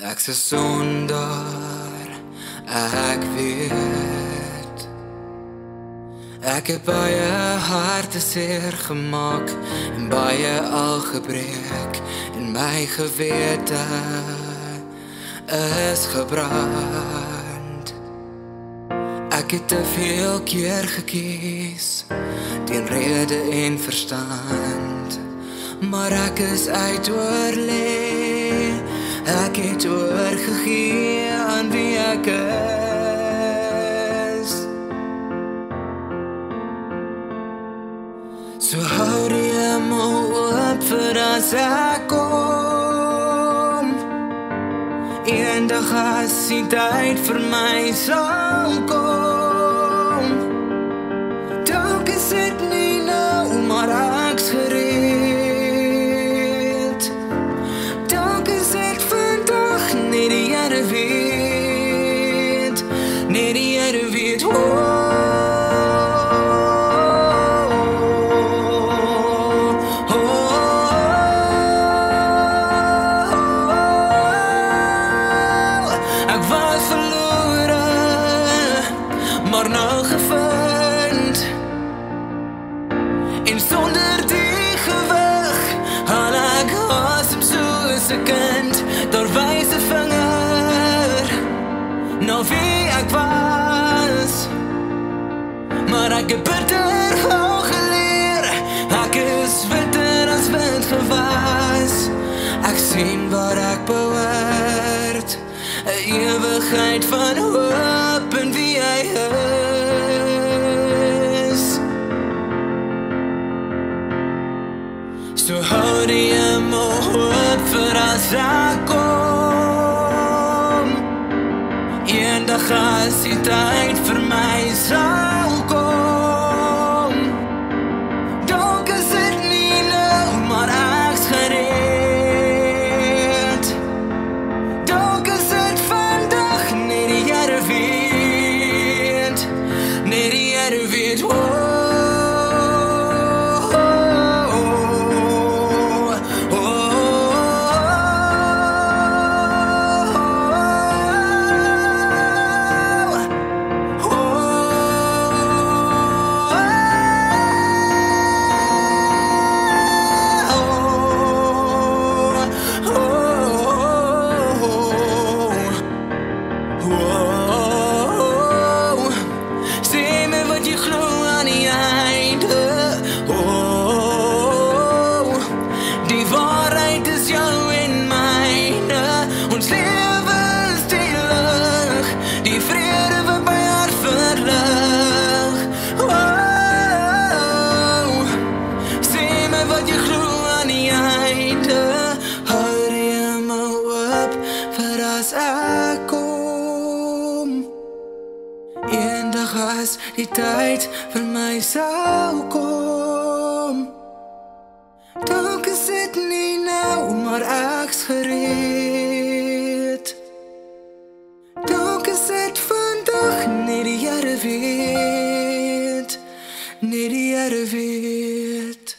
Ek's 'n sondaar, ek weet. Ek het baie harte seer gemaak en baie al gebreek en my gewete is gebrand. Ek het te veel keer gekies teen rede en verstand. Maar ek is uit oorlê. Ek het oorgegee aan wie ek is. So hou die hemel oop vir as ek kom. Eendag as die tyd vir my sal kom. Dalk is dit nie weet. Nee die Here weet. Oh, Ek ek het bitter gou geleer. Ek is witter as wit gewas. Ek sien waar ek behoort. 'n Ewigheid van hoop en wie hy is. So hou die hemel hoop vir as ek kom Eendag as die tyd vir my sal Nee die Here weet, dag as die tyd vir my sou kom. Dalk is dit nie nou, maar ek's gereed. Dalk is dit vandag, net die Heere weet. Net die Heere weet.